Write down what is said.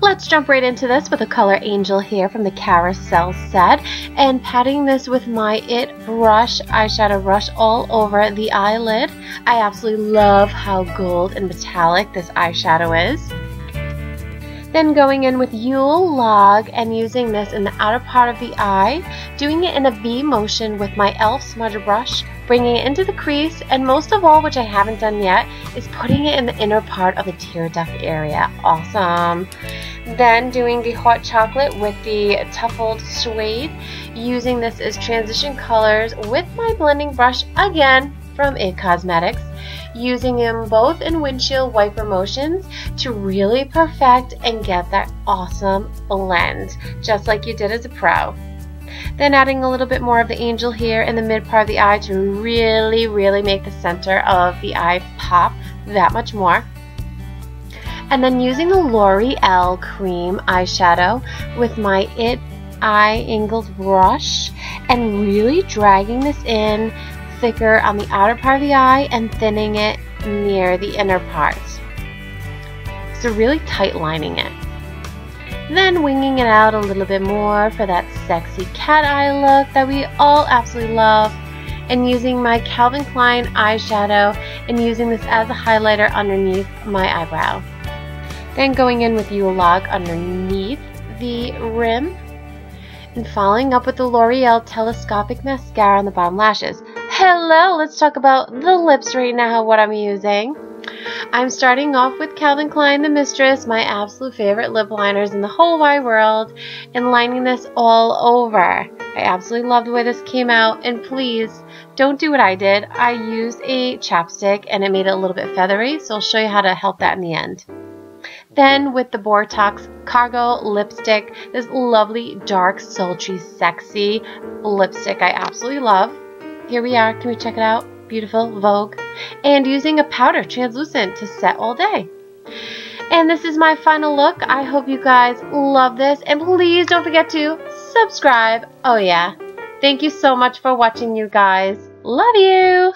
Let's jump right into this with a color angel here from the Carousel set and patting this with my IT brush, eyeshadow brush all over the eyelid. I absolutely love how gold and metallic this eyeshadow is. Then going in with Yule Log and using this in the outer part of the eye, doing it in a V motion with my e.l.f. smudger brush, bringing it into the crease, and most of all, which I haven't done yet, is putting it in the inner part of the tear duct area. Awesome! Then doing the hot chocolate with the Tuffled Suede, using this as transition colors with my blending brush again from IT Cosmetics using them both in windshield wiper motions to really perfect and get that awesome blend, just like you did as a pro. Then adding a little bit more of the angel here in the mid part of the eye to really, really make the center of the eye pop that much more. And then using the L'Oreal Cream eyeshadow with my IT Eye Angled brush and really dragging this in thicker on the outer part of the eye and thinning it near the inner parts. So really tight lining it. Then winging it out a little bit more for that sexy cat eye look that we all absolutely love. And using my Calvin Klein eyeshadow and using this as a highlighter underneath my eyebrow. Then going in with Yule Log underneath the rim. And following up with the L'Oreal Telescopic Mascara on the bottom lashes. Hello, let's talk about the lips right now, what I'm using. I'm starting off with Calvin Klein The Mistress, my absolute favorite lip liners in the whole wide world, and lining this all over. I absolutely love the way this came out, and please, don't do what I did. I used a chapstick, and it made it a little bit feathery, so I'll show you how to help that in the end. Then with the Bordeaux Cargo lipstick, this lovely, dark, sultry, sexy lipstick I absolutely love. Here we are. Can we check it out? Beautiful Vogue. And using a powder translucent to set all day. And this is my final look. I hope you guys love this. And please don't forget to subscribe. Oh yeah. Thank you so much for watching you guys. Love you.